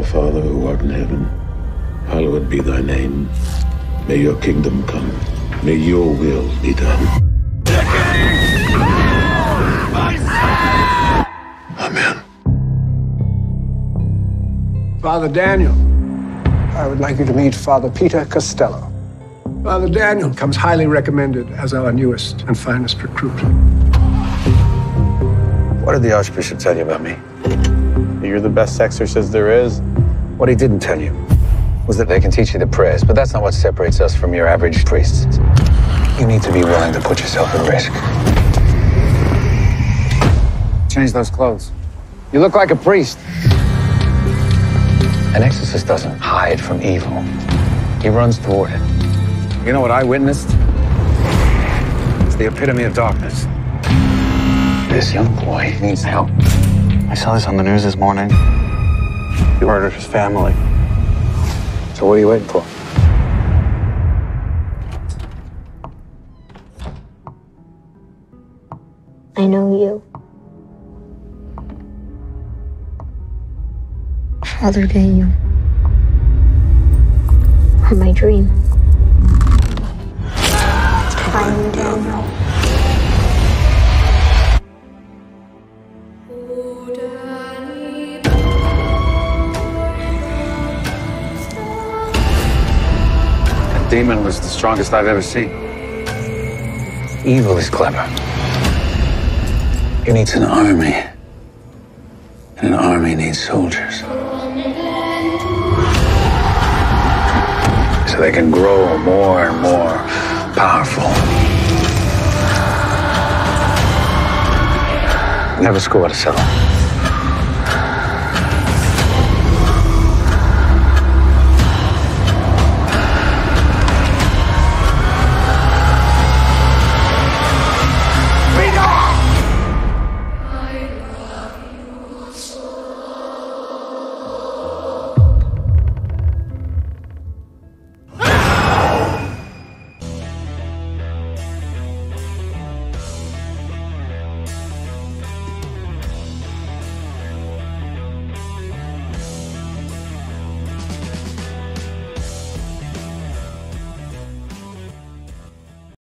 Our Father who art in heaven, hallowed be thy name. May your kingdom come. May your will be done. Amen. Father Daniel, I would like you to meet Father Peter Costello. Father Daniel comes highly recommended as our newest and finest recruit. What did the Archbishop tell you about me? You're the best exorcist there is. What he didn't tell you was that they can teach you the prayers, but that's not what separates us from your average priests. You need to be willing to put yourself at risk. Change those clothes. You look like a priest. An exorcist doesn't hide from evil. He runs toward it. You know what I witnessed? It's the epitome of darkness. This young boy needs help. I saw this on the news this morning. He murdered his family. So what are you waiting for? I know you. Father Daniel. Or my dream. I'm Daniel. Demon was the strongest I've ever seen. Evil is clever. It needs an army. And an army needs soldiers. So they can grow more and more powerful. Never score to settle.